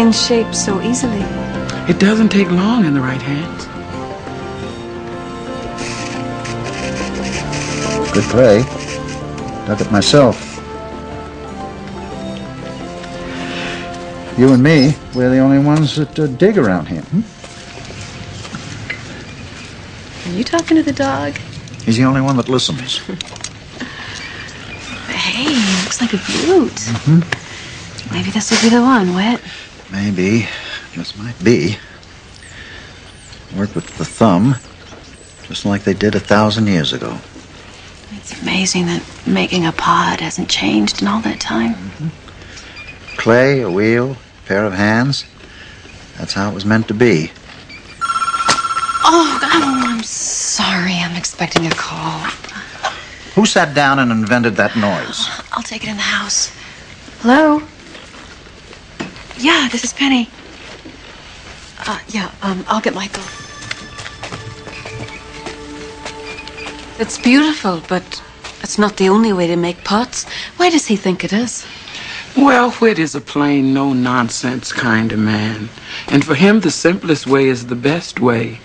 It finds shape so easily. It doesn't take long in the right hands. Good play. Dug it myself. You and me, we're the only ones that uh, dig around here. Hmm? Are you talking to the dog? He's the only one that listens. Hey, looks like a boot. Mm-hmm. Maybe this will be the one, Whit. Maybe. This might be. Work with the thumb, just like they did a thousand years ago. It's amazing that making a pod hasn't changed in all that time. Mm-hmm. Clay, a wheel, a pair of hands. That's how it was meant to be. Oh, oh, I'm sorry. I'm expecting a call. Who sat down and invented that noise? I'll take it in the house. Hello? Yeah, this is Penny. Uh, yeah, um, I'll get Michael. It's beautiful, but it's not the only way to make pots. Why does he think it is? Well, Whit is a plain, no nonsense kind of man. And for him, the simplest way is the best way.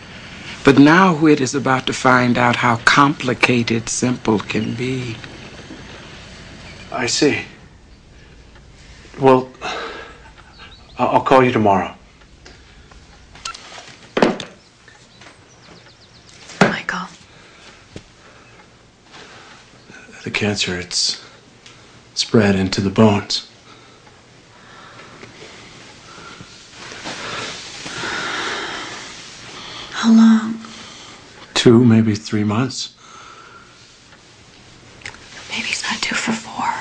But now Whit is about to find out how complicated simple can be. I see. Well, I- I'll call you tomorrow. Michael. The cancer, it's spread into the bones. How long? Two, maybe three months. Maybe he's not due for four.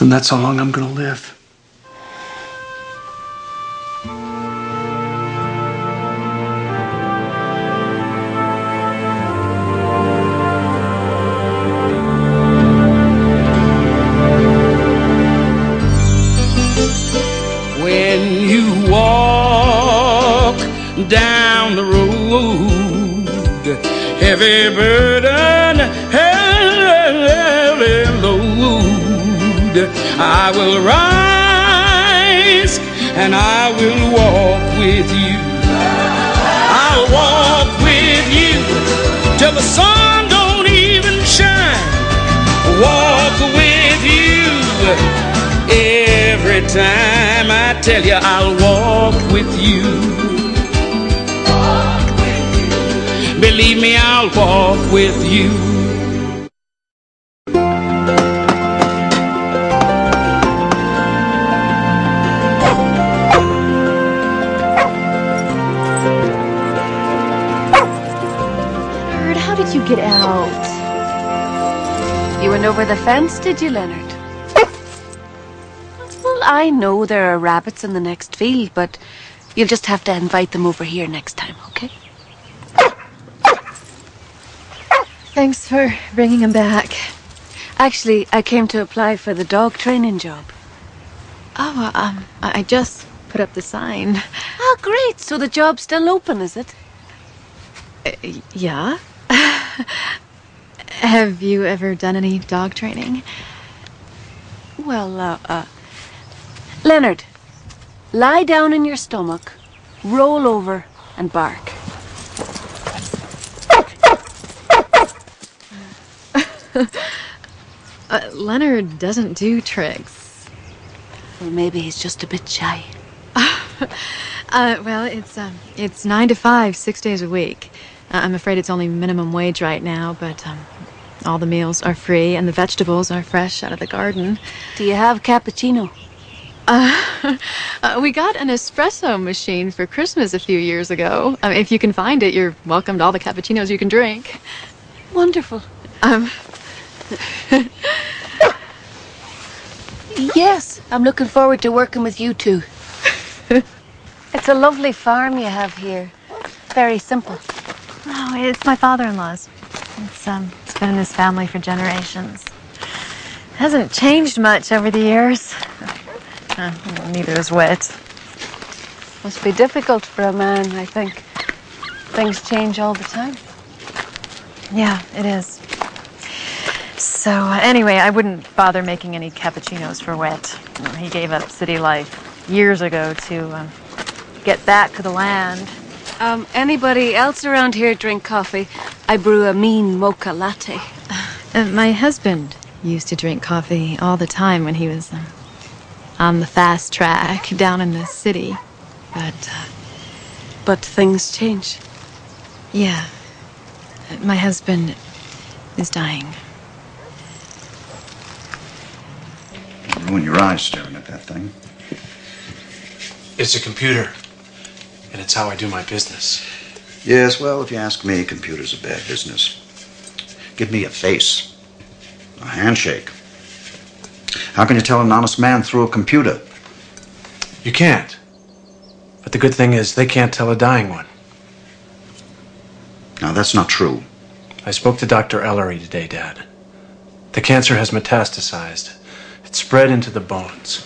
And that's how long I'm gonna live. Every time I tell you I'll walk with you. Believe me, I'll walk with you. Leonard, how did you get out? You went over the fence, did you, Leonard? Well, I know there are rabbits in the next field, but you'll just have to invite them over here next time, okay? Thanks for bringing him back. Actually, I came to apply for the dog training job. Oh, um, I I just put up the sign. Oh, great. So the job's still open, is it? Uh, yeah. Have you ever done any dog training? Well, uh, uh, Leonard, lie down in your stomach, roll over, and bark. Uh, Leonard doesn't do tricks. Well, maybe he's just a bit shy. Uh, well, it's um, it's nine to five, six days a week. Uh, I'm afraid it's only minimum wage right now, but um, all the meals are free and the vegetables are fresh out of the garden. Do you have cappuccino? Uh, uh, we got an espresso machine for Christmas a few years ago. Um, if you can find it, you're welcome to all the cappuccinos you can drink. Wonderful. Um, Yes, I'm looking forward to working with you two. it's a lovely farm you have here. Very simple. oh, it's my father-in-law's. It's um, it's been in his family for generations. It Hasn't changed much over the years. Uh, neither is Whit. Must be difficult for a man, I think. Things change all the time. Yeah, it is. So, uh, anyway, I wouldn't bother making any cappuccinos for Whit. He gave up city life years ago to um, get back to the land. Um, anybody else around here drink coffee? I brew a mean mocha latte. Uh, my husband used to drink coffee all the time when he was um, on the fast track down in the city. But, uh, But things change. yeah, my husband is dying. Ruin your eyes staring at that thing. It's a computer, and it's how I do my business. Yes, well, if you ask me, computers are bad business. Give me a face, a handshake. How can you tell an honest man through a computer? You can't. But the good thing is, they can't tell a dying one. Now, that's not true. I spoke to Dr. Ellery today, Dad. The cancer has metastasized. It's spread into the bones.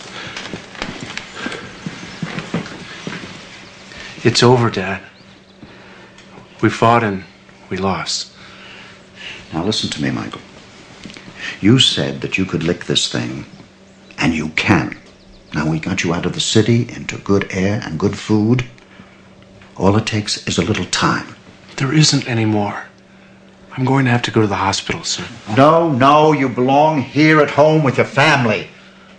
It's over, Dad. We fought and we lost. Now, listen to me, Michael. You said that you could lick this thing, and you can. Now, we got you out of the city into good air and good food. All it takes is a little time. There isn't any more. I'm going to have to go to the hospital soon. No, no, you belong here at home with your family,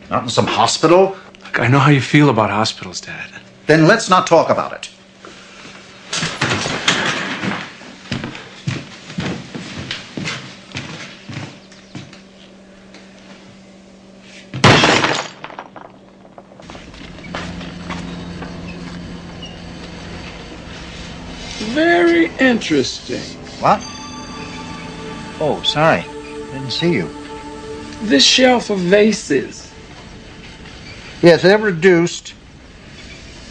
not in some hospital. Look, I know how you feel about hospitals, Dad. Then let's not talk about it. Very interesting. What? Oh, sorry. Didn't see you. This shelf of vases. Yes, they're reduced.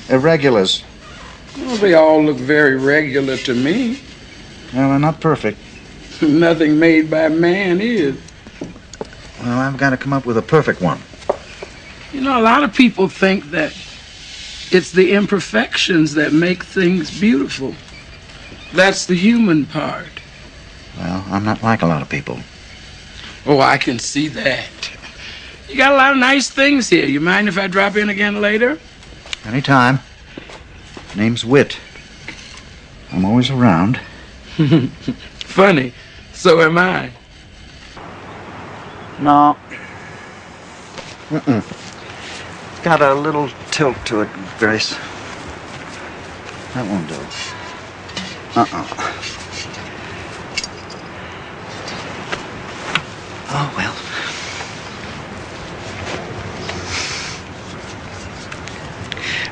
Irregulars. Well, they all look very regular to me. Well, they're not perfect. Nothing made by man is. Well, I've got to come up with a perfect one. You know, a lot of people think that it's the imperfections that make things beautiful. That's the human part. Well, I'm not like a lot of people. Oh, I can see that. You got a lot of nice things here. You mind if I drop in again later? Anytime. Name's Whit. I'm always around. Funny. So am I. No. Mm-mm. Got a little tilt to it, Grace. That won't do. Uh-uh. Oh, well.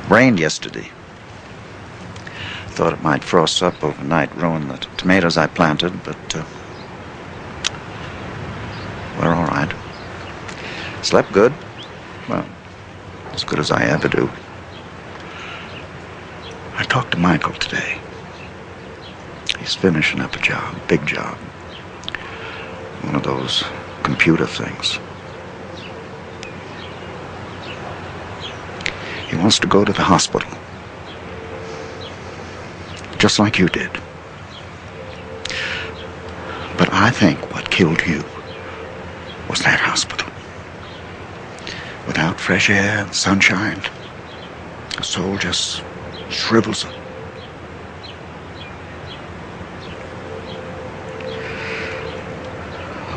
Rained yesterday. Thought it might frost up overnight, ruin the tomatoes I planted, but uh, we're all right. Slept good. Well, as good as I ever do. I talked to Michael today. He's finishing up a job, big job. One of those computer things. He wants to go to the hospital. Just like you did. But I think what killed you was that hospital. Without fresh air and sunshine, the soul just shrivels up.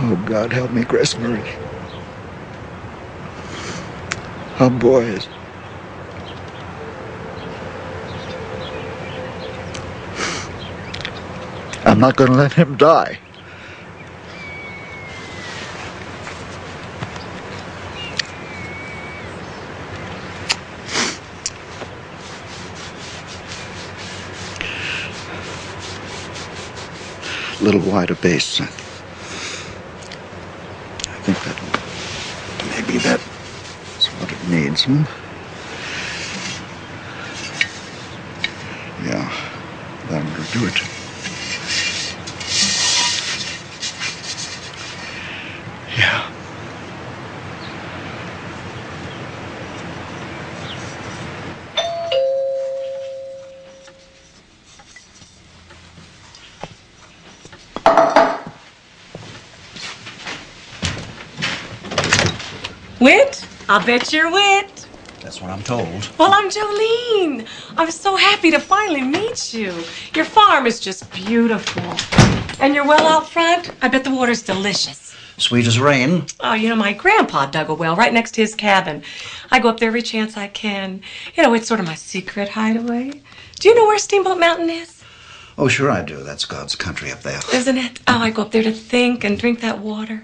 Oh, God, help me, Grace Marie. Our boy. I'm not going to let him die. Little wider base think that maybe that's what Hmm? Yeah, that'll do it. Yeah. Whit? I'll bet you're Whit. That's what I'm told. Well, I'm Jolene. I'm so happy to finally meet you. Your farm is just beautiful. And you're well out front? I bet the water's delicious. Sweet as rain. Oh, you know, my grandpa dug a well right next to his cabin. I go up there every chance I can. You know, it's sort of my secret hideaway. Do you know where Steamboat Mountain is? Oh, sure I do. That's God's country up there. Isn't it? Oh, I go up there to think and drink that water.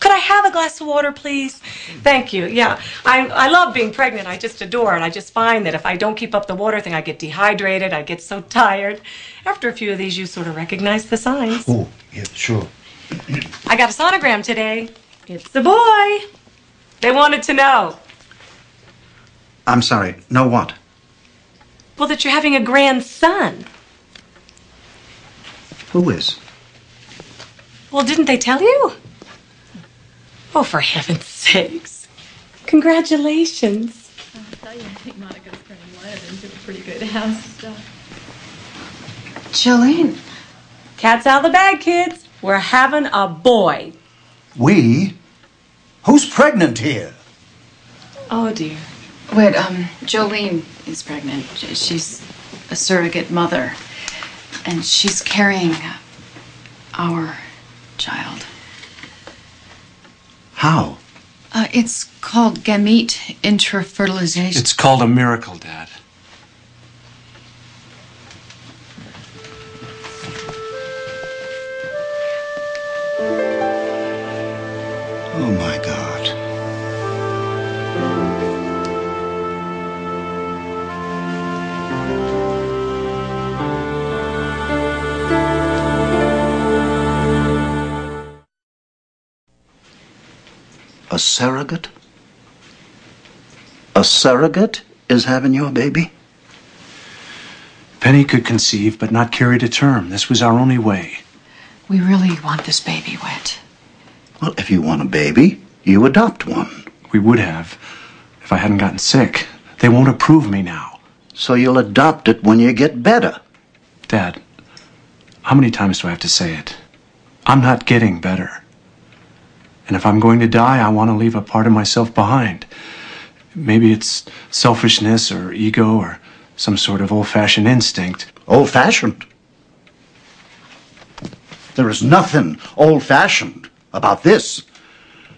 Could I have a glass of water, please? Thank you. Yeah, I, I love being pregnant. I just adore it. I just find that if I don't keep up the water thing, I get dehydrated. I get so tired. After a few of these, you sort of recognize the signs. Oh, yeah, sure. I got a sonogram today. It's the boy. They wanted to know. I'm sorry. Know what? Well, that you're having a grandson. Who is? Well, didn't they tell you? Oh, for heaven's sakes. Congratulations. I tell you, I think Monica's turning Leonard into a pretty good house. stuff. Jolene. Cat's out of the bag, kids. We're having a boy. We? Who's pregnant here? Oh, dear. Wait, um, Jolene is pregnant. She's a surrogate mother. And she's carrying our child. How? Uh, it's called gamete intrafertilization. It's called a miracle, Dad. Oh, my God. Surrogate? A surrogate is having your baby? Penny could conceive, but not carry to term. This was our only way. we really want this baby, Whit. Well, if you want a baby, you adopt one. We would have if I hadn't gotten sick. They won't approve me now. So you'll adopt it when you get better. Dad, how many times do I have to say it? I'm not getting better. And if I'm going to die, I want to leave a part of myself behind. Maybe it's selfishness or ego or some sort of old fashioned instinct. Old fashioned. There is nothing old fashioned about this.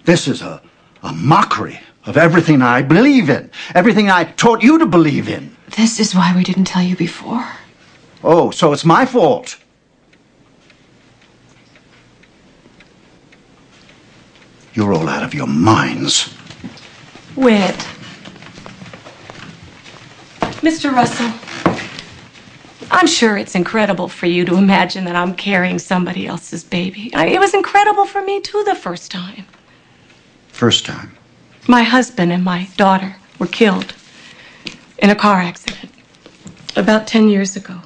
This is a, a mockery of everything I believe in, everything I taught you to believe in. This is why we didn't tell you before. Oh, so it's my fault. You're all out of your minds. Whit. Mr. Russell, I'm sure it's incredible for you to imagine that I'm carrying somebody else's baby. I, it was incredible for me, too, the first time. First time. My husband and my daughter were killed in a car accident about 10 years ago.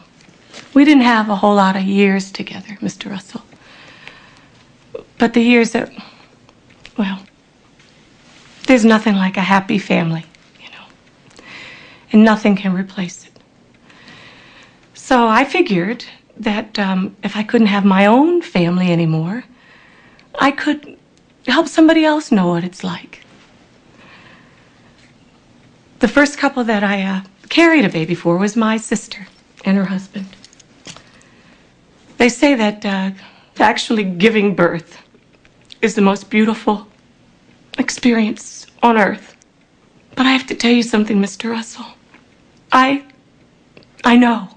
We didn't have a whole lot of years together, Mr. Russell. But the years that, well, there's nothing like a happy family, you know, and nothing can replace it. So I figured that um, if I couldn't have my own family anymore, I could help somebody else know what it's like. The first couple that I uh, carried a baby for was my sister and her husband. They say that uh, actually giving birth is the most beautiful experience on earth. But I have to tell you something, Mr. Russell. I I know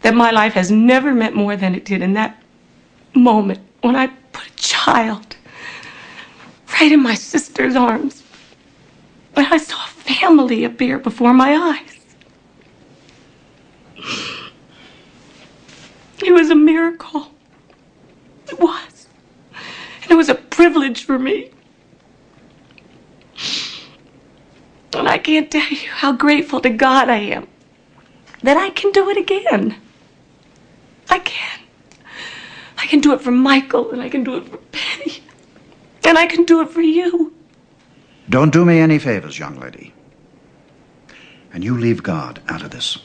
that my life has never meant more than it did in that moment when I put a child right in my sister's arms. When I saw a family appear before my eyes. It was a miracle. It was. And it was a privilege for me. And I can't tell you how grateful to God I am that I can do it again. I can. I can do it for Michael, and I can do it for Penny, and I can do it for you. Don't do me any favors, young lady. And you leave God out of this.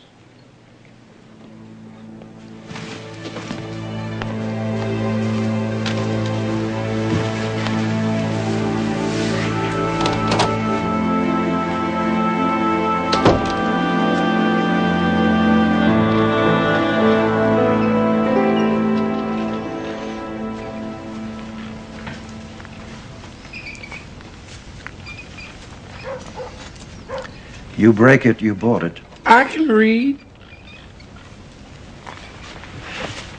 You break it, you bought it. I can read.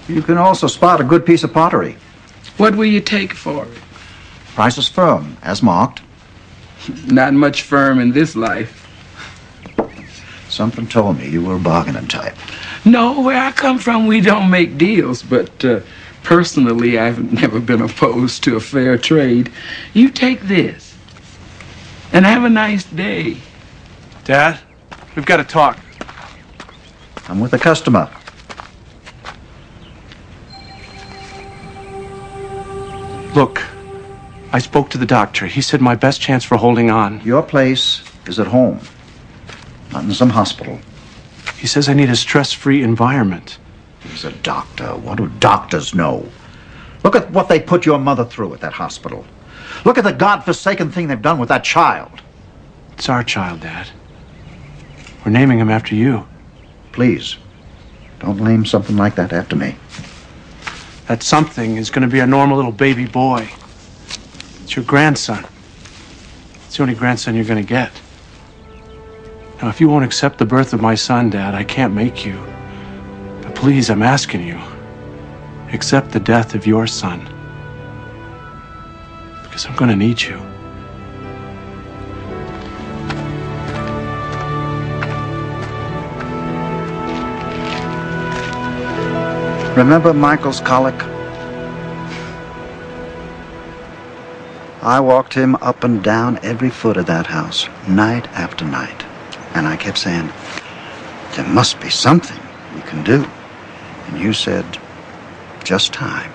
You can also spot a good piece of pottery. What will you take for it? Price is firm, as marked. Not much firm in this life. Something told me you were a bargaining type. No, where I come from, we don't make deals, but uh, personally, I've never been opposed to a fair trade. You take this, and have a nice day. Dad, we've got to talk. I'm with a customer. Look, I spoke to the doctor. He said my best chance for holding on. Your place is at home, not in some hospital. He says I need a stress free environment. He's a doctor. What do doctors know? Look at what they put your mother through at that hospital. Look at the godforsaken thing they've done with that child. It's our child, Dad. We're naming him after you. Please, don't name something like that after me. That something is going to be a normal little baby boy. It's your grandson. It's the only grandson you're going to get. Now, if you won't accept the birth of my son, Dad, I can't make you. But please, I'm asking you, accept the death of your son. Because I'm going to need you. Remember Michael's colic? I walked him up and down every foot of that house, night after night. And I kept saying, there must be something we can do. And you said, just time.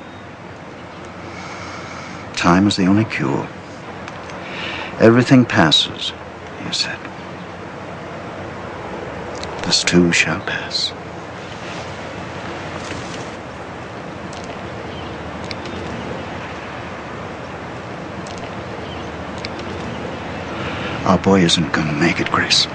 Time is the only cure. Everything passes, you said. This too shall pass. Our boy isn't gonna make it, Grace.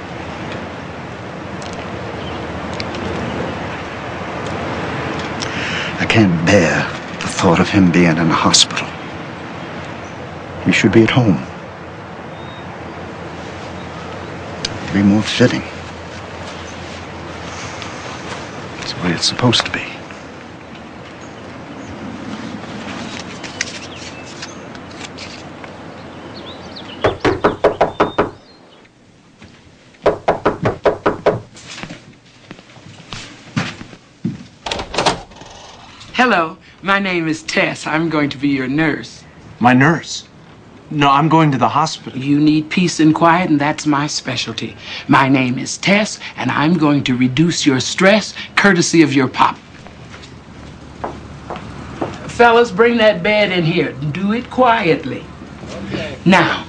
I can't bear the thought of him being in a hospital. He should be at home. Be more fitting. It's the way it's supposed to be. Hello, my name is Tess. I'm going to be your nurse. My nurse. No, I'm going to the hospital. You need peace and quiet, and that's my specialty. My name is Tess, and I'm going to reduce your stress courtesy of your pop. Fellas, bring that bed in here. Do it quietly. Okay. Now,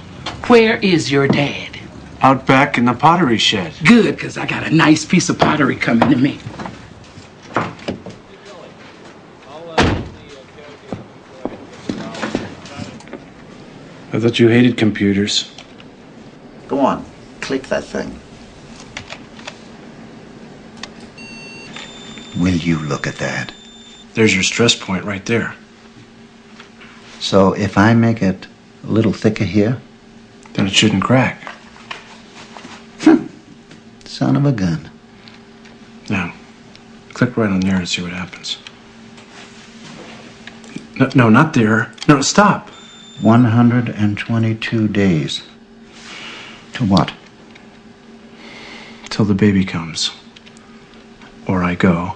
where is your dad? Out back in the pottery shed. Good, because I got a nice piece of pottery coming to me. I thought you hated computers. Go on, click that thing. Will you look at that? There's your stress point right there. So if I make it a little thicker here, Then it shouldn't crack. son of a gun. Now, click right on there and see what happens. No, no, not there. No, stop. 122 days. To what? Till the baby comes. Or I go.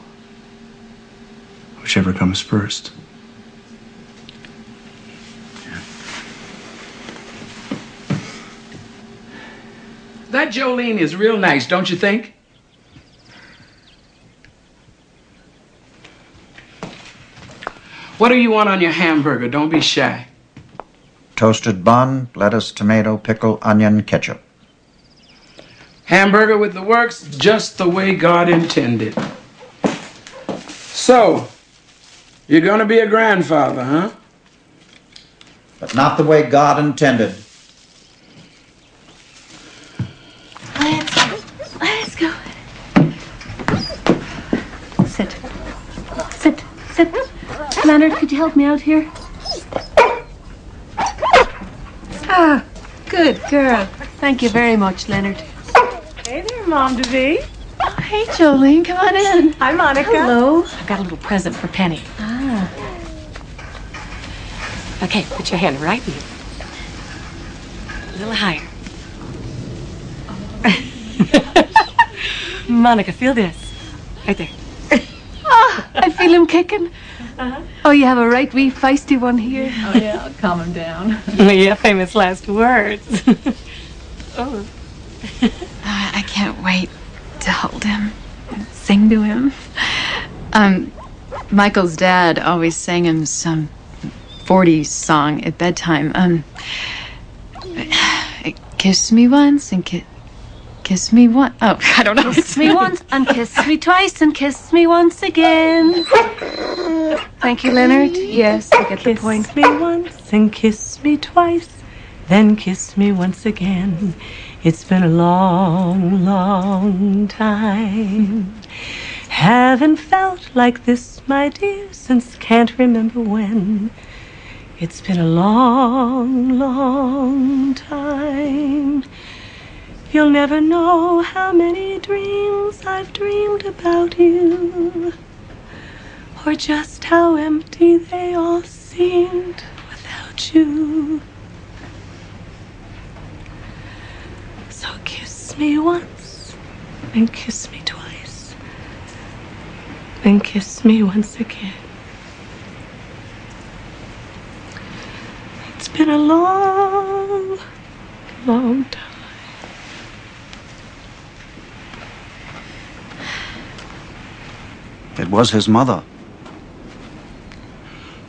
Whichever comes first. That Jolene is real nice, don't you think? What do you want on your hamburger? Don't be shy. Toasted bun, lettuce, tomato, pickle, onion, ketchup. Hamburger with the works just the way God intended. So, you're gonna be a grandfather, huh? But not the way God intended. Let's go. Let's go. Sit. Sit. Sit. Leonard, could you help me out here? Ah, good girl. Thank you very much, Leonard. Hey there, Mom to be. Oh, hey, Jolene, come on in. Hi, Monica. Hello. I've got a little present for Penny. Ah. Okay, put your hand right here. A little higher. Monica, feel this. Right there. I feel him kicking. Oh, you have a right wee feisty one here. Oh, yeah, I'll calm him down. yeah, famous last words. oh. Uh, I can't wait to hold him and sing to him. Um, Michael's dad always sang him some 40s song at bedtime. Um, kiss me once and ki- kiss me once. Oh, I don't know. Kiss me once and kiss me twice and kiss me once again. Thank you, Leonard. Yes, I get the point. Kiss me once and kiss me twice, then kiss me once again. It's been a long, long time. Haven't felt like this, my dear, since can't remember when. It's been a long, long time. You'll never know how many dreams I've dreamed about you or just how empty they all seemed without you. So kiss me once, and kiss me twice, then kiss me once again. It's been a long, long time. It was his mother.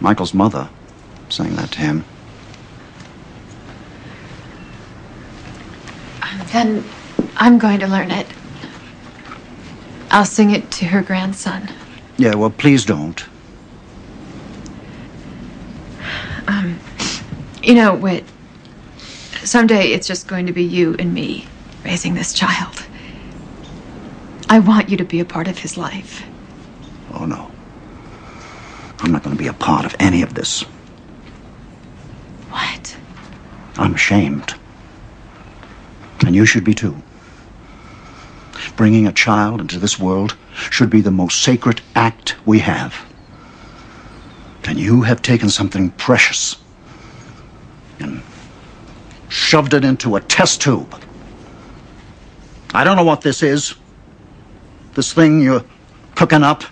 Michael's mother saying that to him. Then I'm going to learn it. I'll sing it to her grandson. Yeah, well, please don't. Um, you know, Whit, someday it's just going to be you and me raising this child. I want you to be a part of his life. Oh, no. I'm not going to be a part of any of this. What? I'm ashamed. And you should be too. Bringing a child into this world should be the most sacred act we have. And you have taken something precious and shoved it into a test tube. I don't know what this is. This thing you're cooking up.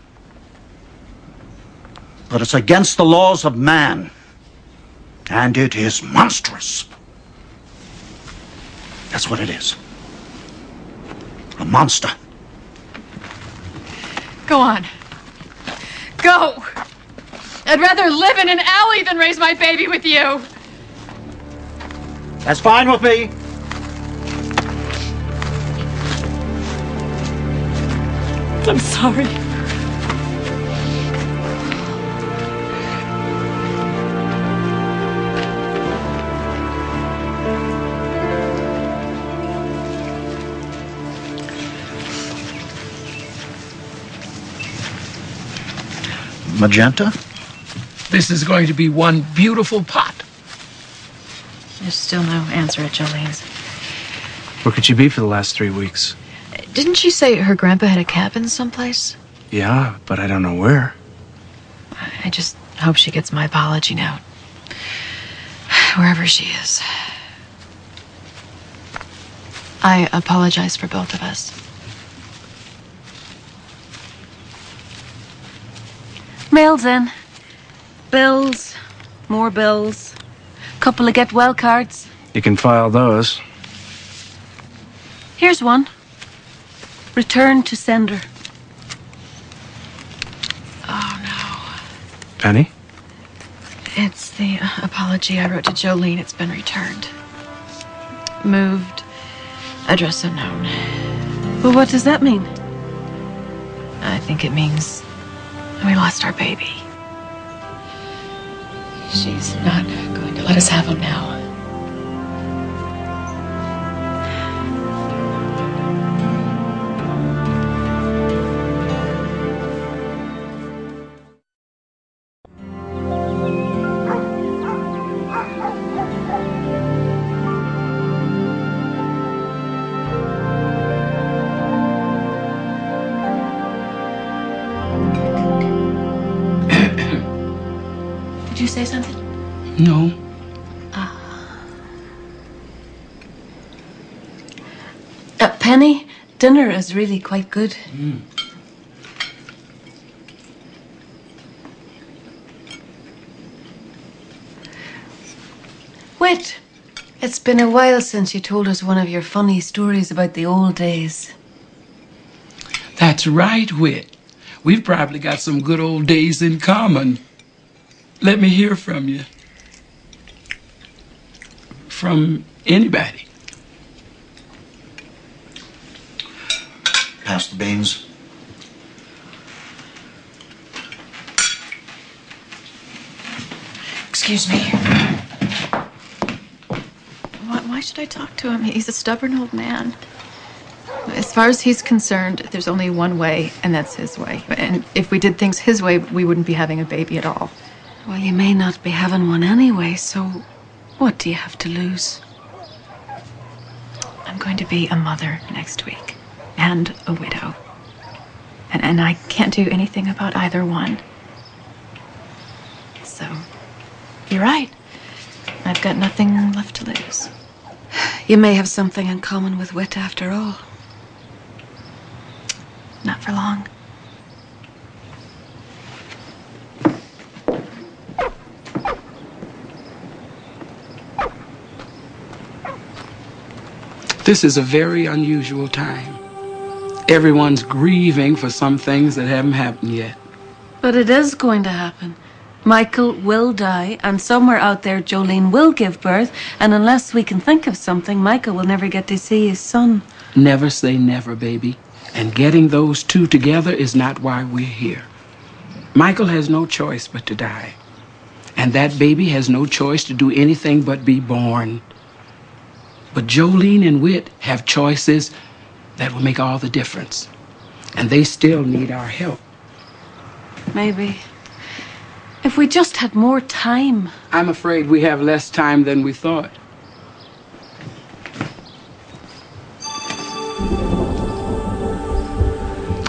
But it's against the laws of man. And it is monstrous. That's what it is. A monster. Go on. Go! I'd rather live in an alley than raise my baby with you. That's fine with me. I'm sorry. Magenta? This is going to be one beautiful pot. There's still no answer at Jolene's. Where could she be for the last three weeks? Didn't she say her grandpa had a cabin someplace? Yeah, but I don't know where. I just hope she gets my apology note. Wherever she is. I apologize for both of us. Mails in. Bills. More bills. Couple of get well cards. You can file those. Here's one. Return to sender. Oh no. Penny? It's the uh, apology I wrote to Jolene. It's been returned. Moved. Address unknown. Well, what does that mean? I think it means we lost our baby. She's not going to let us have him now. No. Uh, Penny, dinner is really quite good. Wait, it's been a while since you told us one of your funny stories about the old days. That's right, Whit. We've probably got some good old days in common. Let me hear from you. From anybody. Pass the beans. Excuse me. Why, why should I talk to him? He's a stubborn old man. As far as he's concerned, there's only one way, and that's his way. And if we did things his way, we wouldn't be having a baby at all. Well, you may not be having one anyway, so what do you have to lose? I'm going to be a mother next week, and a widow. And, and I can't do anything about either one. So, you're right. I've got nothing left to lose. You may have something in common with Whit after all. Not for long. This is a very unusual time. Everyone's grieving for some things that haven't happened yet. But it is going to happen. Michael will die, and somewhere out there, Jolene will give birth, and unless we can think of something, Michael will never get to see his son. Never say never, baby. And getting those two together is not why we're here. Michael has no choice but to die. And that baby has no choice to do anything but be born. But Jolene and Whit have choices that will make all the difference. And they still need our help. Maybe. If we just had more time. I'm afraid we have less time than we thought.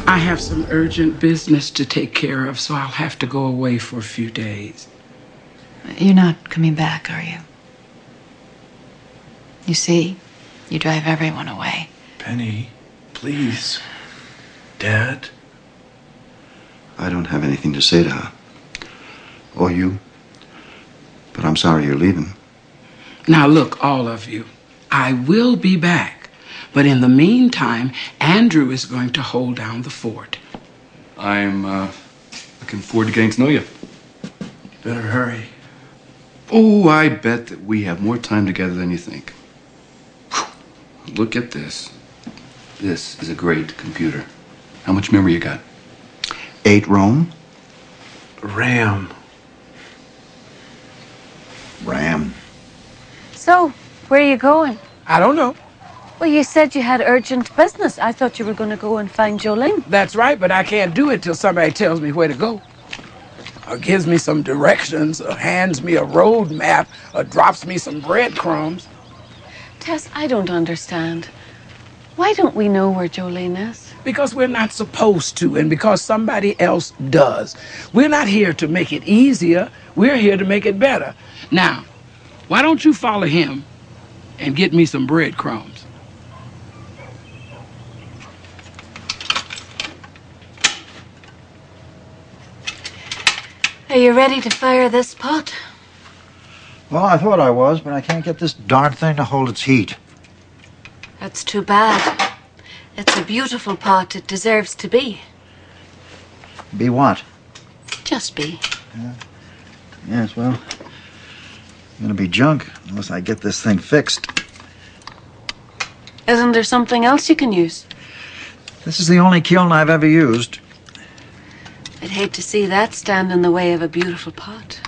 I have some urgent business to take care of, so I'll have to go away for a few days. You're not coming back, are you? You see, you drive everyone away. Penny, please. Dad? I don't have anything to say to her. Or you. But I'm sorry you're leaving. Now, look, all of you, I will be back. But in the meantime, Andrew is going to hold down the fort. I'm uh, looking forward to getting to know you. Better hurry. Oh, I bet that we have more time together than you think. Whew. Look at this. This is a great computer. How much memory you got? Eight Rome? Ram. Ram. So, where are you going? I don't know. Well, you said you had urgent business. I thought you were going to go and find Jolene. That's right, but I can't do it till somebody tells me where to go. Or gives me some directions, or hands me a road map, or drops me some breadcrumbs. Tess, I don't understand. Why don't we know where Jolene is? Because we're not supposed to, and because somebody else does. We're not here to make it easier, we're here to make it better. Now, why don't you follow him and get me some breadcrumbs? Are you ready to fire this pot? Well, I thought I was, but I can't get this darn thing to hold its heat. That's too bad. It's a beautiful pot. It deserves to be. Be what? Just be. Yeah. Yes, well, I'm gonna be junk unless I get this thing fixed. Isn't there something else you can use? This is the only kiln I've ever used. I'd hate to see that stand in the way of a beautiful pot.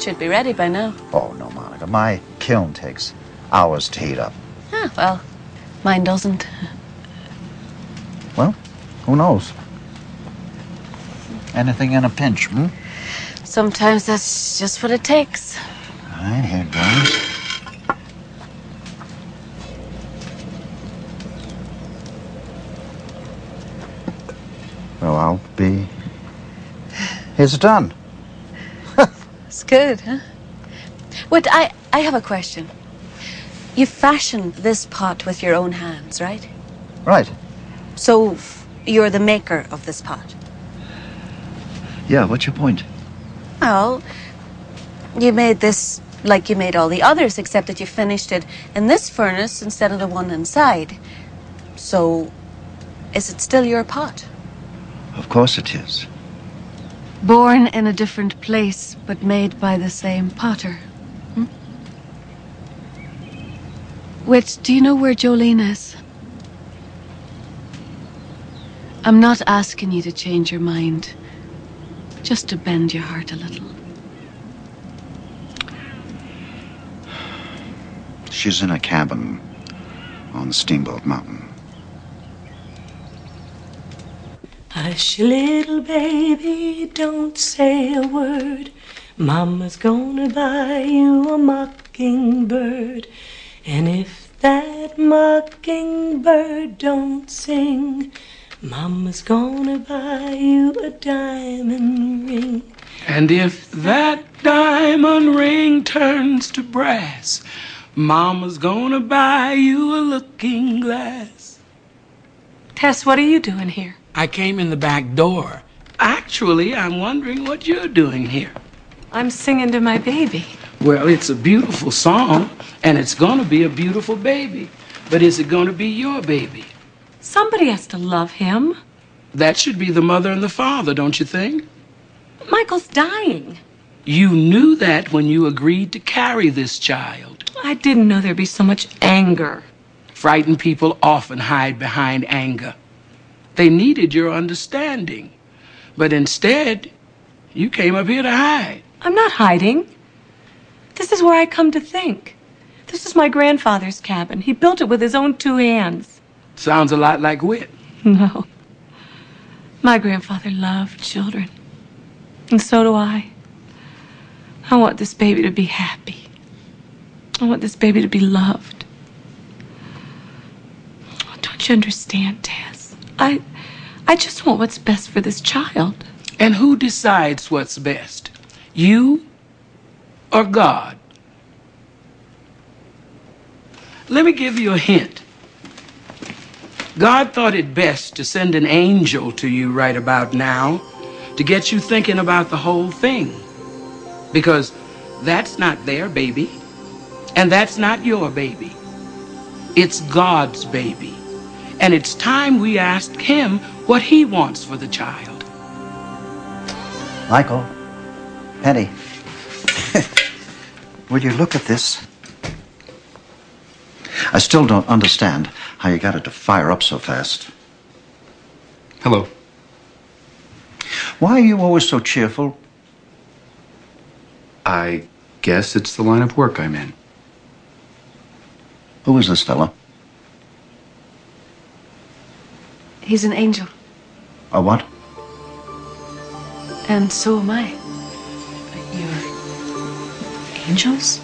It should be ready by now. Oh, no, Monica. My kiln takes hours to heat up. Ah, well, mine doesn't. Well, who knows? Anything in a pinch, hmm? Sometimes that's just what it takes. right, here goes. Well, I'll be. It's done. Good, huh? Wait, I, I have a question. You fashioned this pot with your own hands, right? Right. So you're the maker of this pot. Yeah, what's your point? Well, you made this like you made all the others, except that you finished it in this furnace instead of the one inside. So, is it still your pot? Of course it is. Born in a different place, but made by the same potter. Hmm? Do you know where Jolene is? I'm not asking you to change your mind, just to bend your heart a little. She's in a cabin on Steamboat Mountain. Hush, little baby, don't say a word. Mama's gonna buy you a mockingbird. And if that mockingbird don't sing, Mama's gonna buy you a diamond ring. And if that diamond ring turns to brass, Mama's gonna buy you a looking glass. Tess, what are you doing here? I came in the back door. Actually, I'm wondering what you're doing here. I'm singing to my baby. Well, it's a beautiful song, and it's gonna be a beautiful baby. But is it gonna be your baby? Somebody has to love him. That should be the mother and the father, don't you think? Michael's dying. You knew that when you agreed to carry this child. I didn't know there'd be so much anger. Frightened people often hide behind anger. They needed your understanding. But instead, you came up here to hide. I'm not hiding. This is where I come to think. This is my grandfather's cabin. He built it with his own two hands. Sounds a lot like Whit. No. My grandfather loved children. And so do I. I want this baby to be happy. I want this baby to be loved. Don't you understand, Tess? I I just want what's best for this child. And who decides what's best? You or God? Let me give you a hint. God thought it best to send an angel to you right about now to get you thinking about the whole thing. Because that's not their baby, and that's not your baby. It's God's baby. And it's time we asked Him what He wants for the child. Michael, Penny, will you look at this? I still don't understand how you got it to fire up so fast. Hello. Why are you always so cheerful? I guess it's the line of work I'm in. Who is this fella? He's an angel, A what? and so am I. You're angels?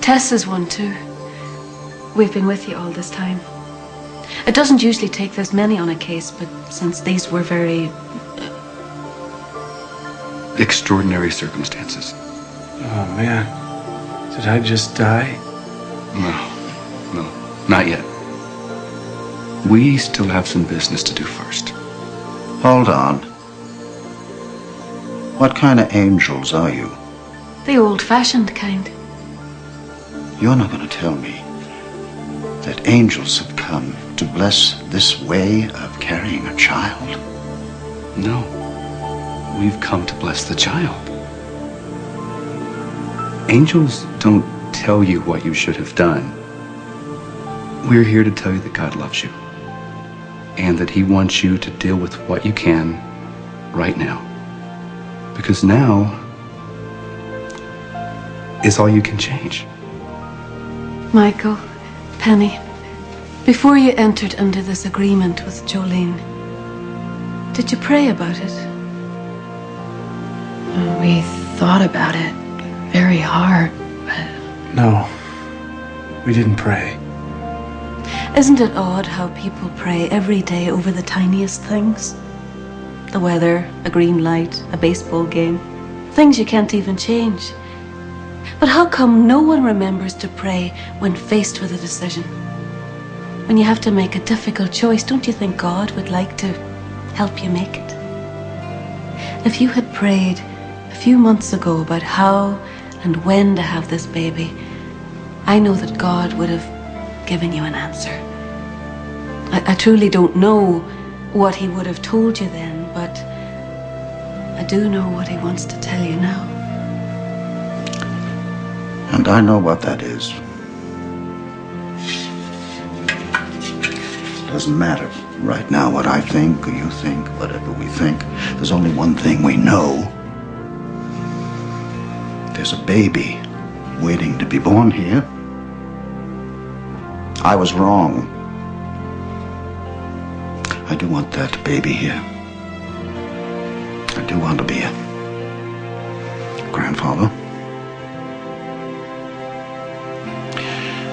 Tess is one too. We've been with you all this time. It doesn't usually take this many on a case, but since these were very. Extraordinary circumstances. Oh, man. Did I just die? No, no, not yet. We still have some business to do first. Hold on. What kind of angels are you? the old fashioned kind. You're not going to tell me that angels have come to bless this way of carrying a child? No. We've come to bless the child. Angels don't tell you what you should have done. We're here to tell you that God loves you and that He wants you to deal with what you can right now. Because now is all you can change. Michael, Penny, before you entered into this agreement with Jolene, did you pray about it? We thought about it. very hard. But. No, we didn't pray. Isn't it odd how people pray every day over the tiniest things? The weather, a green light, a baseball game. Things you can't even change. But how come no one remembers to pray when faced with a decision? When you have to make a difficult choice, don't you think God would like to help you make it? If you had prayed a few months ago about how and when to have this baby, I know that God would have given you an answer. I, I truly don't know what He would have told you then, but I do know what He wants to tell you now. And I know what that is. Doesn't matter right now what I think or you think, whatever we think. There's only one thing we know. There's a baby waiting to be born here. I was wrong. I do want that baby here. I do want to be a grandfather.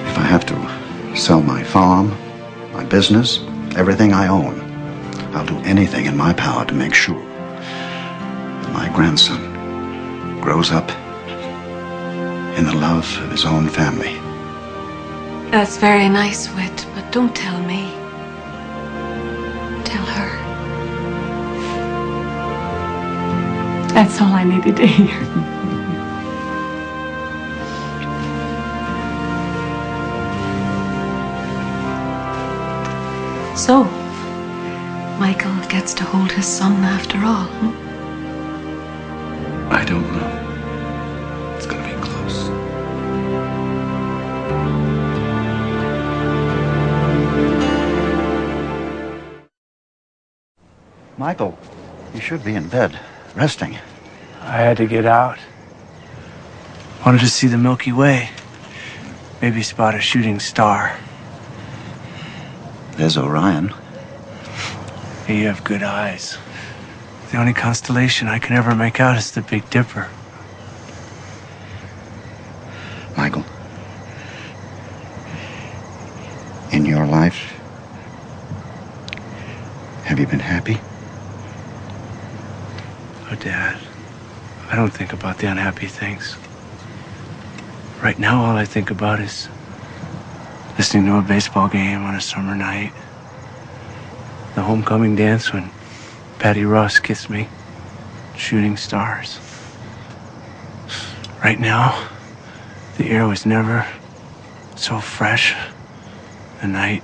If I have to sell my farm, my business, everything I own, I'll do anything in my power to make sure that my grandson grows up in the love of his own family. That's very nice, Whit, but don't tell me. Tell her. That's all I needed to hear. So, Michael gets to hold his son after all. hmm? Should be in bed, resting. I had to get out. Wanted to see the Milky Way. Maybe spot a shooting star. There's Orion. Hey, you have good eyes. The only constellation I can ever make out is the Big Dipper. Michael, in your life, have you been happy? Oh, Dad, I don't think the unhappy things. Right now, all I think about is listening to a baseball game on a summer night, the homecoming dance when Patty Ross kissed me, shooting stars. Right now, the air was never so fresh, the night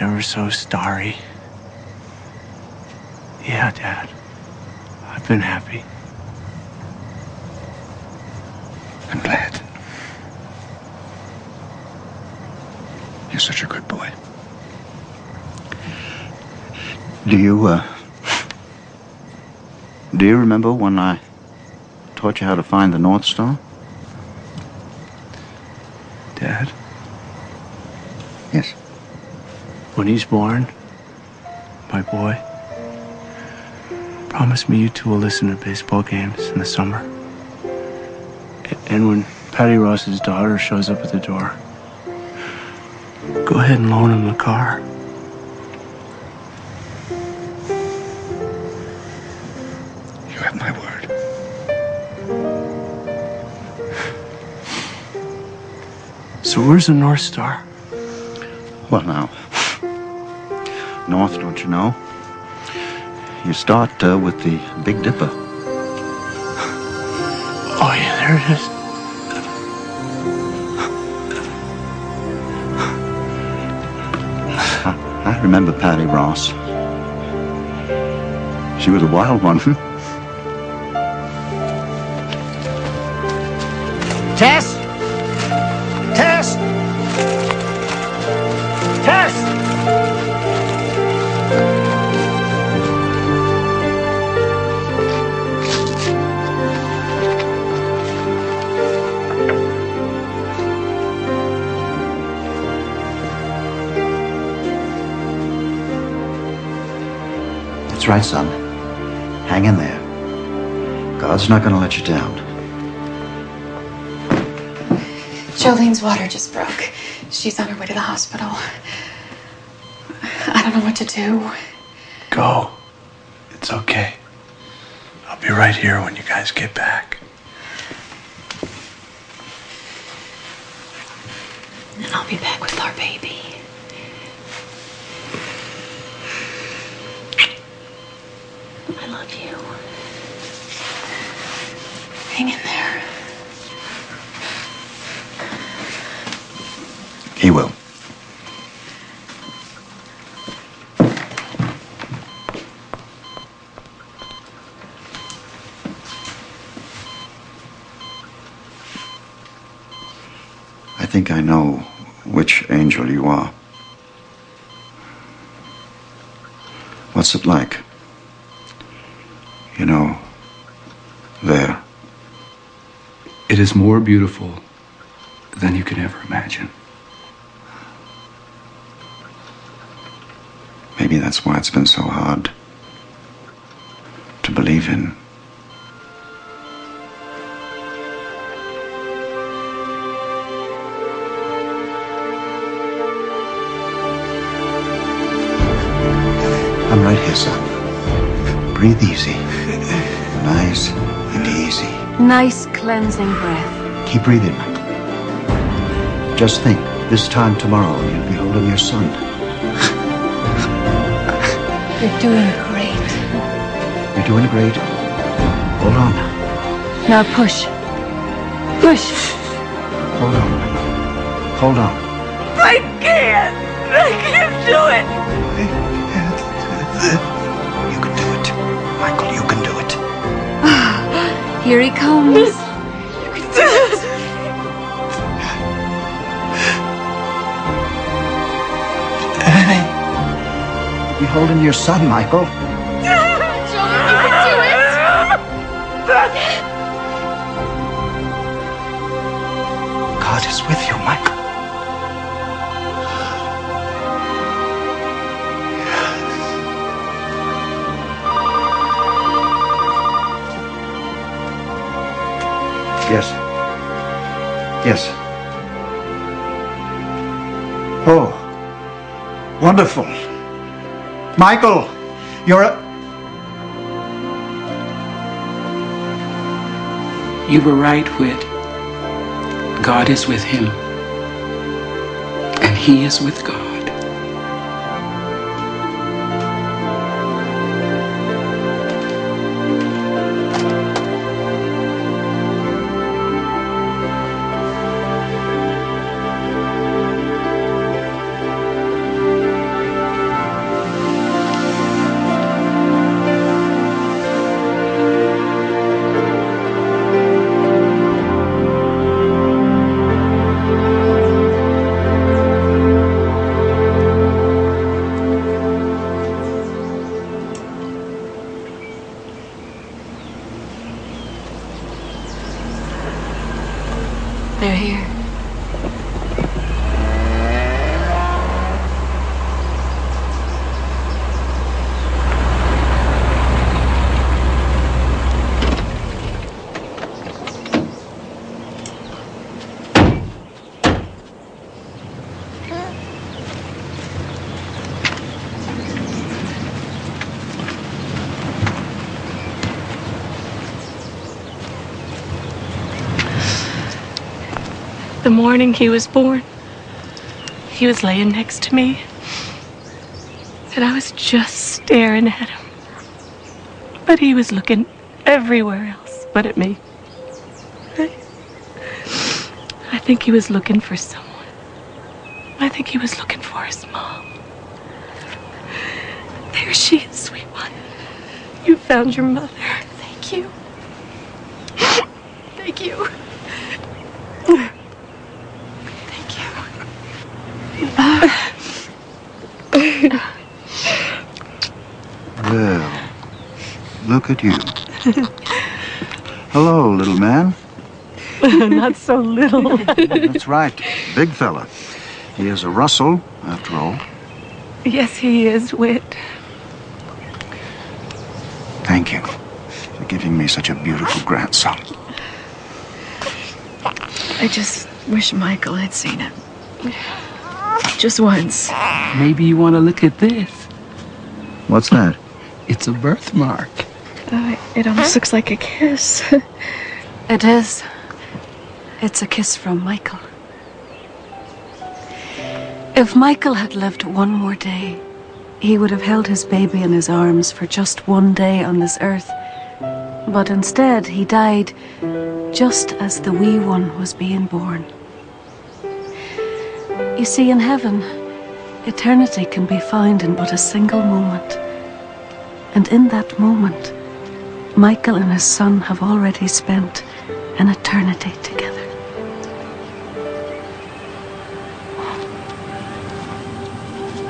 never so starry. Yeah, Dad. I've been happy. I'm glad. You're such a good boy. Do you, uh. Do you remember when I taught you how to find the North Star? Dad, Yes. when he's born, my boy, promise me you two will listen to baseball games in the summer. And when Patty Ross's daughter shows up at the door, go ahead and loan him the car. You have my word. So where's the North Star? Well, now. North, don't you know? You start uh, with the Big Dipper. Oh, yeah, there it is. Remember Patty Ross. She was a wild one. right, son. Hang in there. God's not going to let you down. Jolene's water just broke. She's on her way to the hospital. I don't know what to do. Go. It's okay. I'll be right here when you guys get back. And I'll be back with our baby. I love you. Hang in there. He will. I think I know which angel you are. What's it like? You know, there. It is more beautiful than you could ever imagine. Maybe that's why it's been so hard to believe in. I'm right here, son. Breathe easy. Nice and easy. Nice cleansing breath. Keep breathing, Just think, this time tomorrow, you'll be holding your son. You're doing great. You're doing great. Hold on. Now push. Push. Hold on. Hold on. I can't. I can't do it. You can do it. Michael, you can do it. Here he comes. you can do it. Annie. You're holding your son, Michael. Yes. Oh, wonderful. Michael, you're a. You were right, Whit. God is with him. And he is with God. Morning he was born, he was laying next to me. And I was just staring at him. But he was looking everywhere else but at me. I, I think he was looking for someone. I think he was looking for his mom. There she is, sweet one. You found your mother. Thank you. Thank you. Thank you. Well, look at you. Hello, little man. Not so little. That's right, big fella. He is a Russell, after all. yes, he is, Whit. Thank you for giving me such a beautiful grandson. I just wish Michael had seen it. Just once. Maybe you want to look at this. What's that? It's a birthmark. It almost looks like a kiss. It is. It's a kiss from Michael. If Michael had lived one more day, he would have held his baby in his arms for just one day on this earth. But instead, he died just as the wee one was being born. You see, in heaven, eternity can be found in but a single moment. And in that moment, Michael and his son have already spent an eternity together.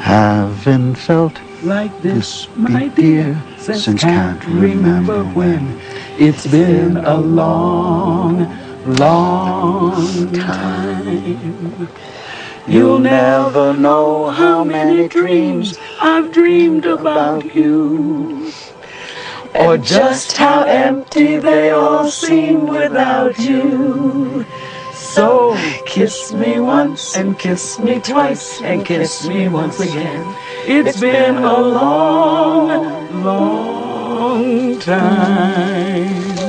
Haven't felt Like this, my dear, since can't remember when. It's been a long, long time. You'll never know how many dreams I've dreamed about you. Or just how empty they all seem without you. So kiss me once and kiss me twice and kiss me once again. It's been a long, long time.